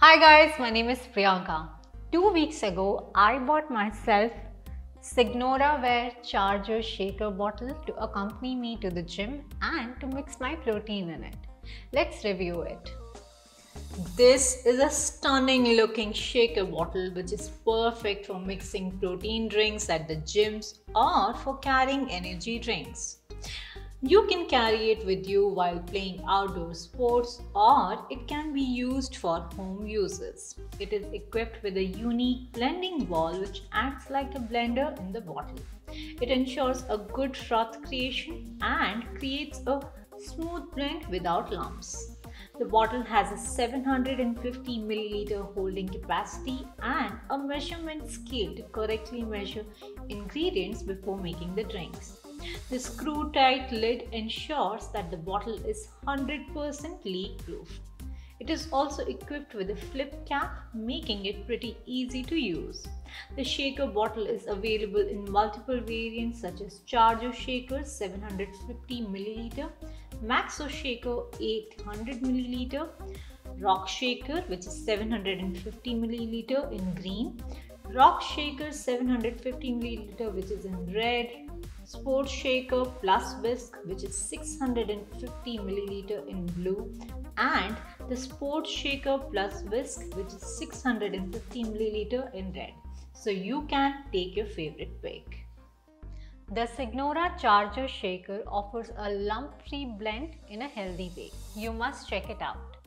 Hi guys, my name is Priyanka. Two weeks ago, I bought myself SignoraWare Charger Shaker bottle to accompany me to the gym and to mix my protein in it. Let's review it. This is a stunning looking shaker bottle which is perfect for mixing protein drinks at the gyms or for carrying energy drinks. You can carry it with you while playing outdoor sports or it can be used for home uses. It is equipped with a unique blending ball which acts like a blender in the bottle. It ensures a good froth creation and creates a smooth blend without lumps. The bottle has a 750 milliliter holding capacity and a measurement scale to correctly measure ingredients before making the drinks. The screw tight lid ensures that the bottle is 100% leak proof. It is also equipped with a flip cap, making it pretty easy to use. The shaker bottle is available in multiple variants such as Charger Shaker 750 ml, Maxo Shaker 800 ml, Rock Shaker which is 750 ml in green, Rock Shaker 750 ml which is in red, Sport Shaker Plus Whisk which is 650 milliliter in blue and the Sport Shaker Plus Whisk which is 650 milliliter in red. So you can take your favorite pick. The Signora Charger Shaker offers a lump-free blend in a healthy way. You must check it out.